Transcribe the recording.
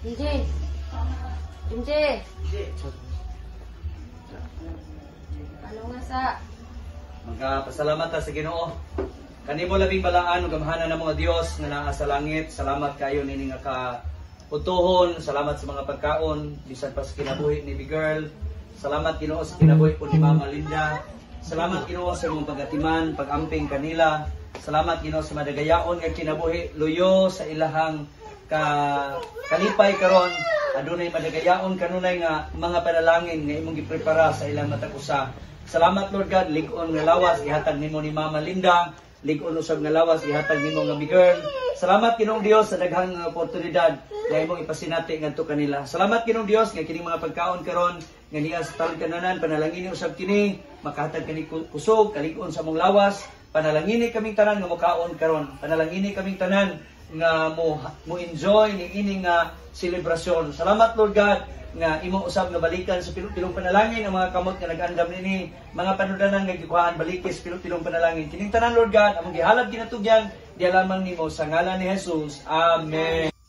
DJ. DJ. Ano nga sa? Magpasalamat ta sa Ginoo. Kanimo labing balaan ug gamhanan mga Dios nga naa sa langit. Salamat kayo nini nga ka utuhon. Salamat sa mga pagkaon bisan pa sa kinabuhi ni Big Girl. Salamat Ginoo sa kinabuhi po ni Mama Linda. Salamat Ginoo sa imong pagatiman, pag-amping kanila. Salamat Ginoo sa madagayaon nga kinabuhi luyo sa ilahang ka kalipay karon adunay madagayaon kanunay nga mga panalangin nga imong giprepara sa ilang matakusa. Salamat Lord God, lig-on nga lawas gihatag nimo ni Mama Linda, lig-on usab nga lawas gihatag nimo nga bigern. Salamat Ginoong Dios sa daghang oportunidad nga imong ipasinati ngadto kanila. Salamat Ginoong Dios nga kining mga pagkaon karon nga niya sa talon kananan panalangin usab kini makahatag kani ku- kusog kalig-on sa mong lawas. Panalangini kaming tanan nga mokaon karon. Panalangini kaming tanan nga mo mo enjoy ni ini nga selebrasyon. Salamat Lord God nga imo usab nga balikan sa pilong panalangin ang mga kamot nga nag-andam nini. Mga panudanan nga gikuhaan balikis pilong panalangin. Kining tanan Lord God among gihalad ginatugyan di lamang nimo sa ngalan ni Jesus. Amen